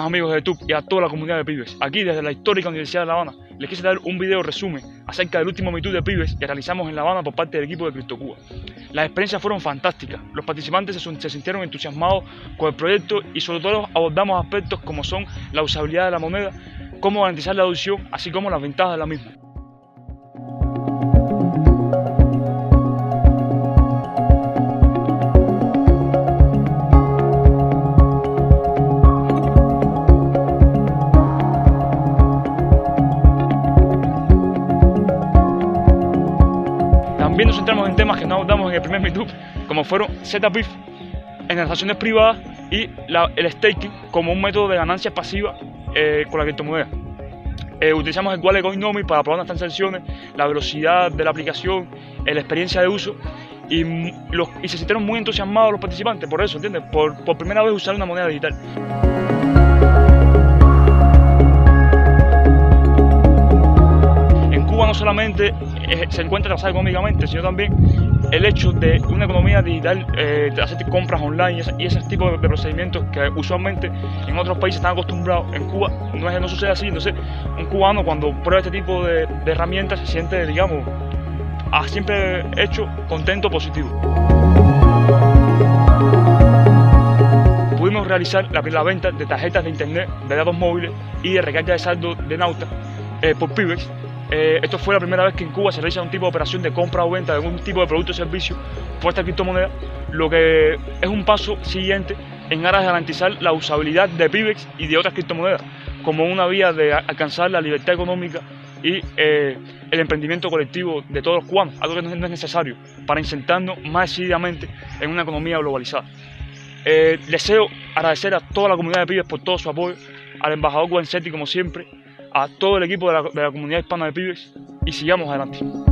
amigos de YouTube y a toda la comunidad de pibes. Aquí desde la histórica Universidad de La Habana les quise dar un video resumen acerca del último Mitur de pibes que realizamos en La Habana por parte del equipo de Cristo Cuba. Las experiencias fueron fantásticas, los participantes se, sintieron entusiasmados con el proyecto y sobre todo abordamos aspectos como son la usabilidad de la moneda, cómo garantizar la adopción, así como las ventajas de la misma. También nos centramos en temas que no abordamos en el primer YouTube, como fueron ZPIF en las acciones privadas y el staking como un método de ganancia pasiva eh, con la criptomoneda. Eh, utilizamos el Wallet Coinomi para probar las transacciones, la velocidad de la aplicación, la experiencia de uso y, los, y se sintieron muy entusiasmados los participantes por eso, ¿entiendes? Por, por primera vez usar una moneda digital. No solamente eh, se encuentra atrasada económicamente, sino también el hecho de una economía digital, eh, hacer compras online y ese, tipo de, procedimientos que usualmente en otros países están acostumbrados, en Cuba no, es, no sucede así. Entonces, un cubano cuando prueba este tipo de, herramientas se siente, digamos, a siempre hecho contento, positivo. Pudimos realizar la, primera venta de tarjetas de internet, de datos móviles y de recarga de saldo de Nauta eh, por Pibex eh, esto fue la primera vez que en Cuba se realiza un tipo de operación de compra o venta de un tipo de producto o servicio por esta criptomoneda, lo que es un paso siguiente en aras de garantizar la usabilidad de PIBEX y de otras criptomonedas, como una vía de alcanzar la libertad económica y eh, el emprendimiento colectivo de todos los cubanos, algo que no es necesario para insertarnos más decididamente en una economía globalizada. Eh, deseo agradecer a toda la comunidad de Pibes por todo su apoyo, al embajador Guancetti como siempre, a todo el equipo de la, comunidad hispana de pibes y sigamos adelante.